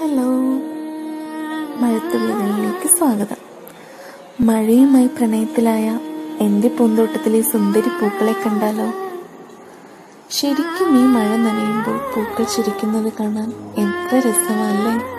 Hello. മഴത്തുള്ളികളിലേക്ക് സ്വാഗതം. മഴയുമായി പ്രണയത്തിലായ എന്റെ പൂന്തോട്ടത്തിലെ സുന്ദരി പൂക്കളെ കണ്ടാലോ? ശരിക്കും ഈ മഴ നനയുമ്പോൾ പൂക്കൾ ചിരിക്കുന്നത് കാണാൻ എത്ര രസമല്ലേ?